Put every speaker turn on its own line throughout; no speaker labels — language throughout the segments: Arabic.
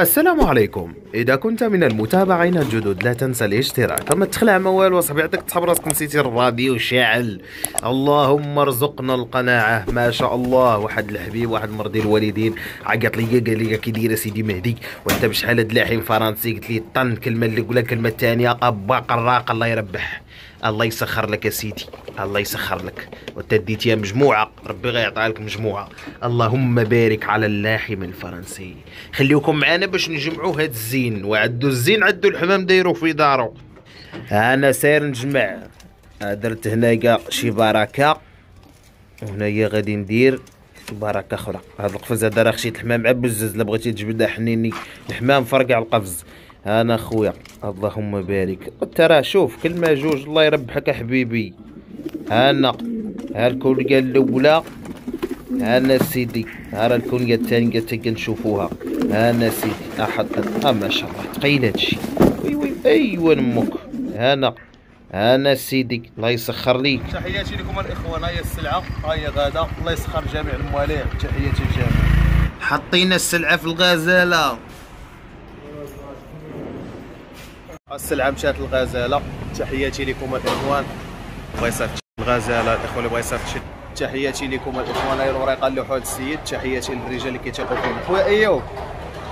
السلام عليكم. إذا كنت من المتابعين الجدد لا تنسى الاشتراك ما تخلع موال وصاحبي عندك تسحب راسك نسيتي الراديو شاعل اللهم ارزقنا القناعة. ما شاء الله واحد الحبيب واحد مرضي الوالدين. عيط ليا قال لي كي داير سيدي مهدي. وانت بشحال هاد لاحين فرنسي قلت لي طن كلمة اللي قولها الكلمة الثانية أبا قراق الله يربح. الله يسخر لك يا سيدي. الله يسخر لك. وانت ديتيها مجموعة. ربي غيعطيها لك مجموعة. اللهم بارك على اللاحم الفرنسي. خليوكم معانا باش نجمعوا هاد الزين. وعدو الزين عدو الحمام دايرو في دارو. أنا ساير نجمع. درت هنايا شي بركة. وهنايا غادي ندير بركة أخرى. هاد القفز هذا راه خشيت الحمام. عبزز لا بغيتي تجبد حنيني. الحمام فرقع القفز. أنا خويا اللهم بارك. راه شوف كلمه جوج الله يربحك حبيبي. أنا ها الكونيه الأولى. أنا سيدي ها الكونيه الثانية حتى كنشوفوها أنا سيدي أحد آه ما شاء الله. ثقيل هادشي وي وي. ايوا نمك أنا أنا سيدي الله يسخر لي
تحياتي لكم الاخوان هيا السلعه هيا غادة. الله يسخر جميع الموالين تحياتي للجميع.
حطينا السلعة في الغزالة.
السلعه مشات الغزاله تحياتي لكم الاخوان الله يصيفط الغزاله الاخوان اللي بغا يصيفط تحياتي لكم الاخوان الوريقه هذا السيد تحياتي للرجال اللي كيتيقوا فينا خويا ايوب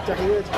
تحياتي